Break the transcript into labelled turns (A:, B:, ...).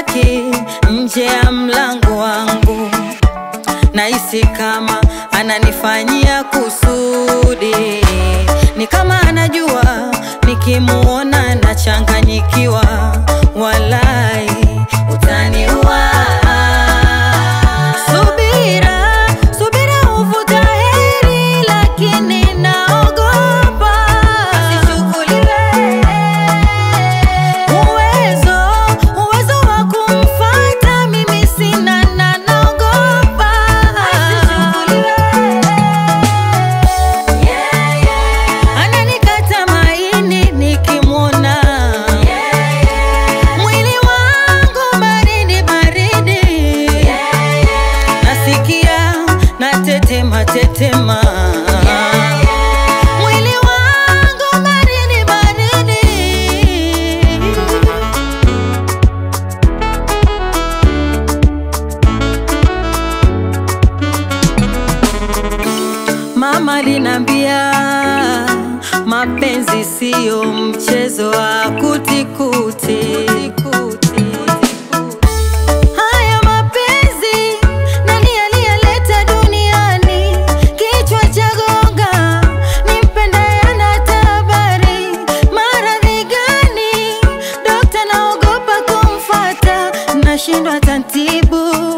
A: lake nje ya mlango wangu, nahisi kama ananifanyia kusudi, natetema tetema, mwili wangu. Mama linambia mapenzi siyo mchezo wa kutikuti. kushindwa Zanzibar